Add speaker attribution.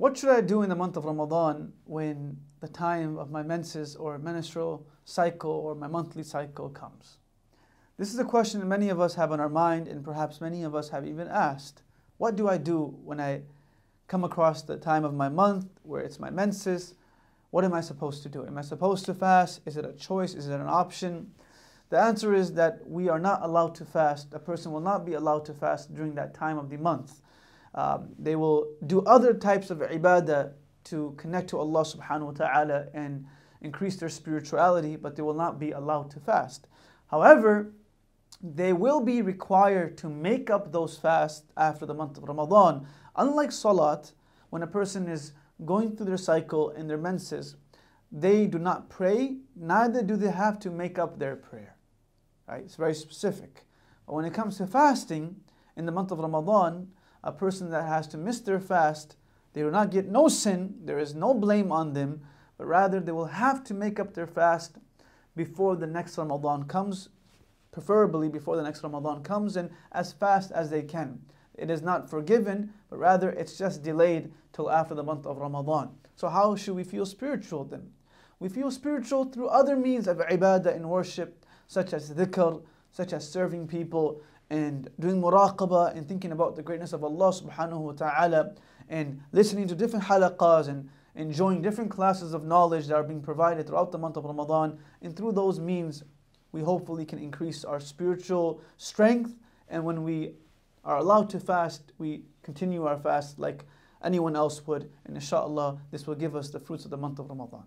Speaker 1: What should I do in the month of Ramadan when the time of my menses or menstrual cycle or my monthly cycle comes? This is a question that many of us have on our mind, and perhaps many of us have even asked. What do I do when I come across the time of my month where it's my menses? What am I supposed to do? Am I supposed to fast? Is it a choice? Is it an option? The answer is that we are not allowed to fast. A person will not be allowed to fast during that time of the month. Um, they will do other types of ibadah to connect to Allah subhanahu wa ta'ala and increase their spirituality, but they will not be allowed to fast. However, they will be required to make up those fasts after the month of Ramadan. Unlike Salat, when a person is going through their cycle in their menses, they do not pray, neither do they have to make up their prayer. Right? It's very specific. But when it comes to fasting in the month of Ramadan, a person that has to miss their fast, they will not get no sin, there is no blame on them, but rather they will have to make up their fast before the next Ramadan comes, preferably before the next Ramadan comes, and as fast as they can. It is not forgiven, but rather it's just delayed till after the month of Ramadan. So, how should we feel spiritual then? We feel spiritual through other means of ibadah and worship, such as dhikr, such as serving people, and doing muraqabah and thinking about the greatness of Allah subhanahu wa ta'ala and listening to different halaqas and enjoying different classes of knowledge that are being provided throughout the month of Ramadan. And through those means, we hopefully can increase our spiritual strength. And when we are allowed to fast, we continue our fast like anyone else would. And inshallah, this will give us the fruits of the month of Ramadan.